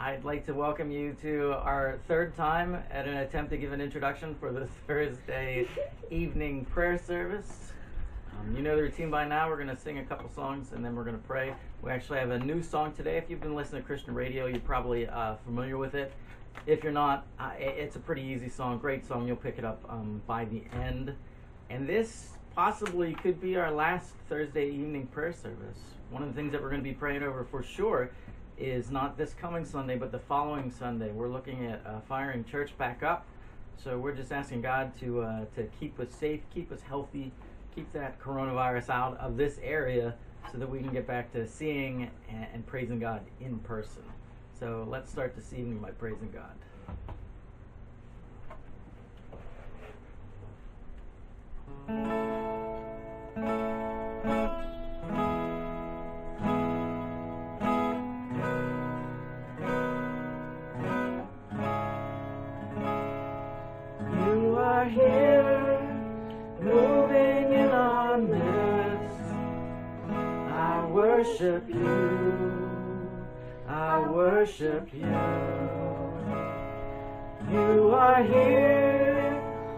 I'd like to welcome you to our third time at an attempt to give an introduction for the Thursday evening prayer service. Um, you know the routine by now. We're going to sing a couple songs and then we're going to pray. We actually have a new song today. If you've been listening to Christian radio, you're probably uh, familiar with it. If you're not, uh, it's a pretty easy song, great song. You'll pick it up um, by the end. And this possibly could be our last Thursday evening prayer service. One of the things that we're going to be praying over for sure is not this coming Sunday, but the following Sunday. We're looking at uh, firing church back up. So we're just asking God to uh, to keep us safe, keep us healthy, keep that coronavirus out of this area, so that we can get back to seeing and, and praising God in person. So let's start this evening by praising God.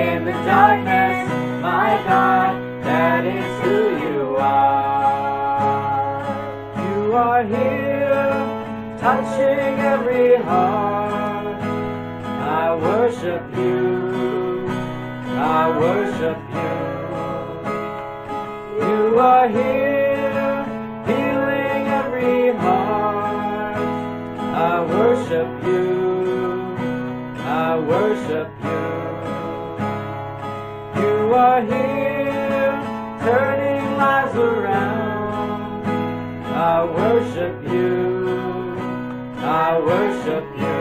in the darkness. My God, that is who you are. You are here, touching every heart. I worship you. I worship you. You are here, healing every heart. I worship you. I worship you. Are here, turning lives around. I worship you. I worship you.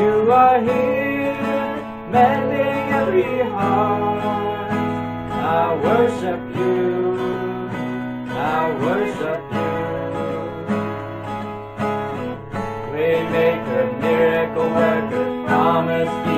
You are here, mending every heart. I worship you. I worship you. Waymaker, miracle worker, promise keeper,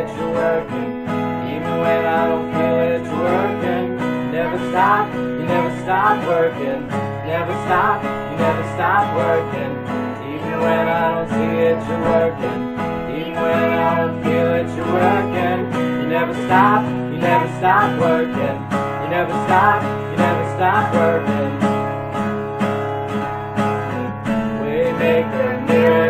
don't see it, you're working. Even when I don't feel it, you're working. Never stop, you never stop. working. Never stop, you never stop working. Even when I don't see it, you're working. Even when I don't feel it, you're working. You never stop, you never stop working. You never stop, you never stop working. Waymaker, miracle worker, promise keeper,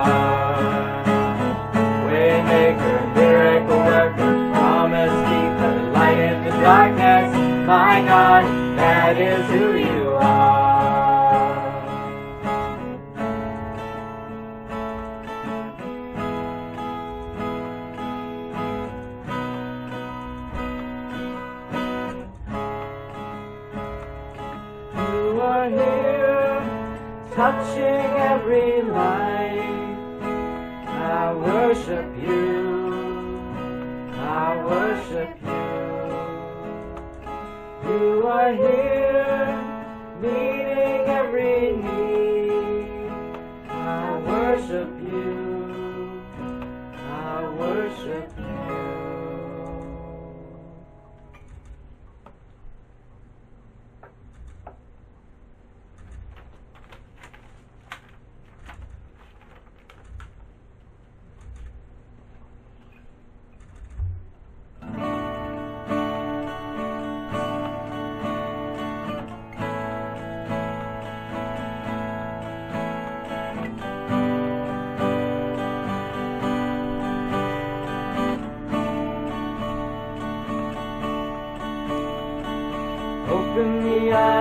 Darkness. My God, that is who you are. You are here, touching every life. I worship you. I worship. You are here, meeting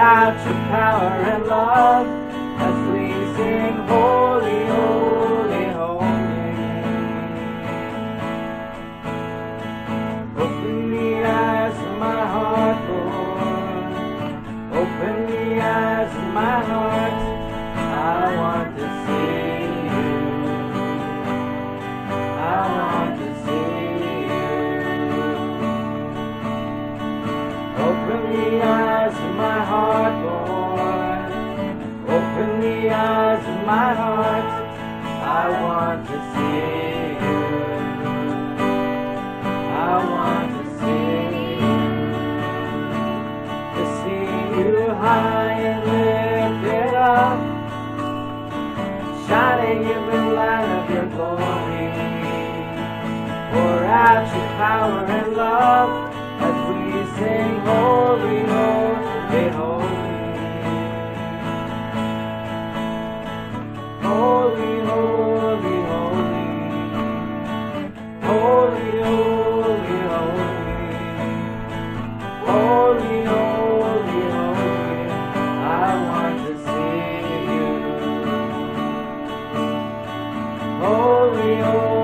out your power and love as we sing holy, holy, holy. Open the eyes of my heart, Lord. Open the eyes of my heart. I want to see you. I want to see you. Open the power and love as we sing holy, holy, holy. Holy, holy, holy. Holy, holy, holy. Holy, holy, holy. I want to see you. Holy, holy,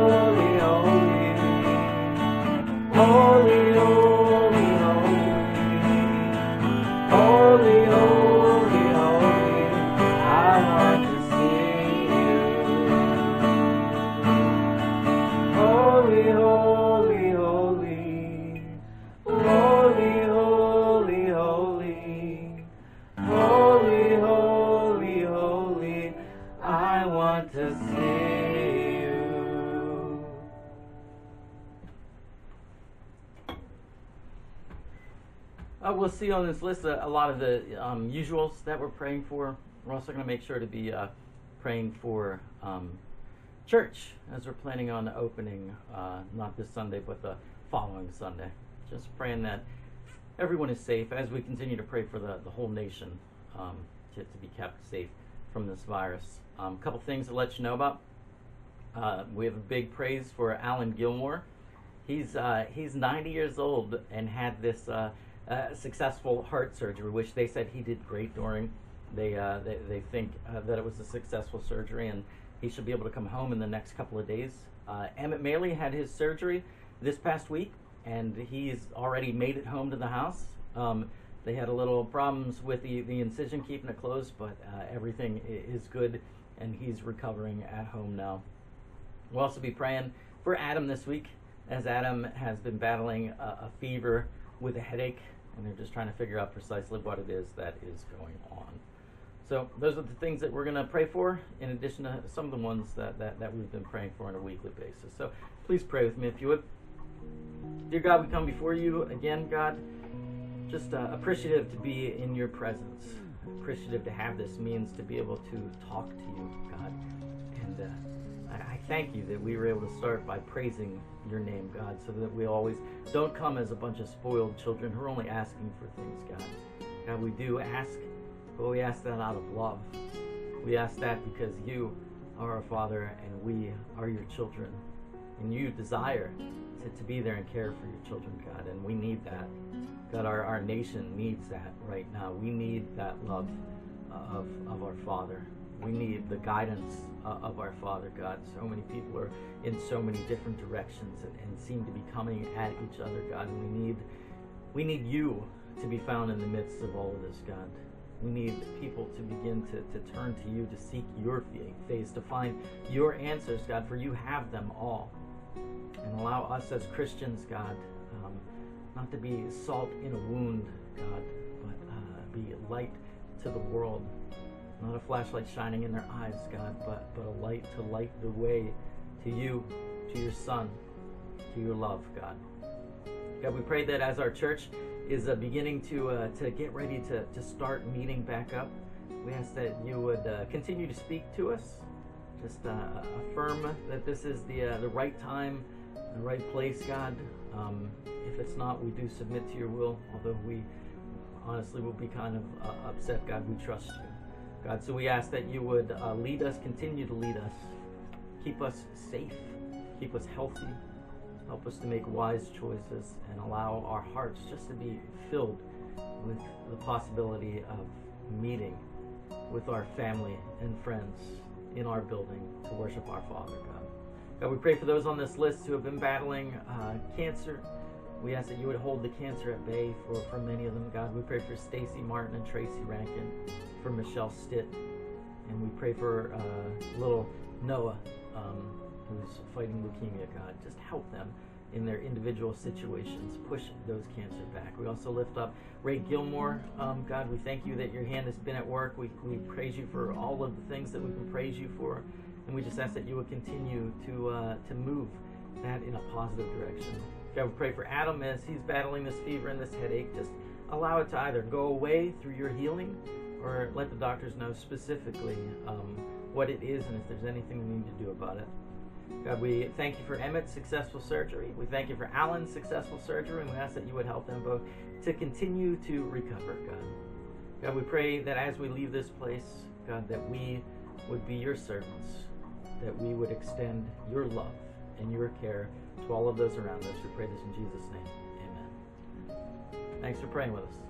want to see you. Uh, we'll see on this list a, a lot of the um, usuals that we're praying for. We're also going to make sure to be uh, praying for um, church as we're planning on opening, uh, not this Sunday, but the following Sunday. Just praying that everyone is safe as we continue to pray for the, the whole nation um, to, to be kept safe from this virus. A um, couple things to let you know about. Uh, we have a big praise for Alan Gilmore. He's uh, he's 90 years old and had this uh, uh, successful heart surgery, which they said he did great during. They uh, they, they think uh, that it was a successful surgery, and he should be able to come home in the next couple of days. Emmett Maley had his surgery this past week, and he's already made it home to the house. Um, they had a little problems with the, the incision keeping it closed, but uh, everything is good, and he's recovering at home now. We'll also be praying for Adam this week as Adam has been battling a, a, fever with a headache, and they're just trying to figure out precisely what it is that is going on. So those are the things that we're going to pray for, in addition to some of the ones that, that, that we've been praying for on a weekly basis. So please pray with me if you would. Dear God, we come before you again, God, just uh, appreciative to be in your presence, appreciative to have this means to be able to talk to you, God. And uh, I, I thank you that we were able to start by praising your name, God, so that we always don't come as a bunch of spoiled children who are only asking for things, God. God, we do ask, but we ask that out of love. We ask that because you are our Father and we are your children. And you desire to, to be there and care for your children, God, and we need that. God, our, our nation needs that right now. We need that love of, of our Father. We need the guidance uh, of our Father God. So many people are in so many different directions and, and seem to be coming at each other, God. And we need we need you to be found in the midst of all of this, God. We need people to begin to, to turn to you, to seek your face, to find your answers, God, for you have them all. And allow us as Christians, God, um, not to be salt in a wound, God, but uh, be light to the world not a flashlight shining in their eyes, God, but, but a light to light the way to you, to your Son, to your love, God. God, we pray that as our church is uh, beginning to uh, to get ready to, to start meeting back up, we ask that you would uh, continue to speak to us. Just uh, affirm that this is the uh, the right time, the right place, God. Um, if it's not, we do submit to your will. Although we honestly will be kind of uh, upset, God. We trust you. God, so we ask that you would uh, lead us, continue to lead us, keep us safe, keep us healthy, help us to make wise choices, and allow our hearts just to be filled with the possibility of meeting with our family and friends in our building to worship our Father, God. God, we pray for those on this list who have been battling uh, cancer. We ask that you would hold the cancer at bay for, for many of them, God. We pray for Stacy Martin and Tracy Rankin for Michelle Stitt, and we pray for uh, little Noah, um, who's fighting leukemia. God, just help them in their individual situations. Push those cancer back. We also lift up Ray Gilmore. Um, God, we thank you that your hand has been at work. We, we praise you for all of the things that we can praise you for. And we just ask that you would continue to, uh, to move that in a positive direction. God, we pray for Adam as he's battling this fever and this headache. Just allow it to either go away through your healing or let the doctors know specifically um, what it is and if there's anything we need to do about it. God, we thank you for Emmett's successful surgery. We thank you for Alan's successful surgery, and we ask that you would help them both to continue to recover, God. God, we pray that as we leave this place, God, that we would be your servants, that we would extend your love and your care to all of those around us. We pray this in Jesus' name. Amen. Thanks for praying with us.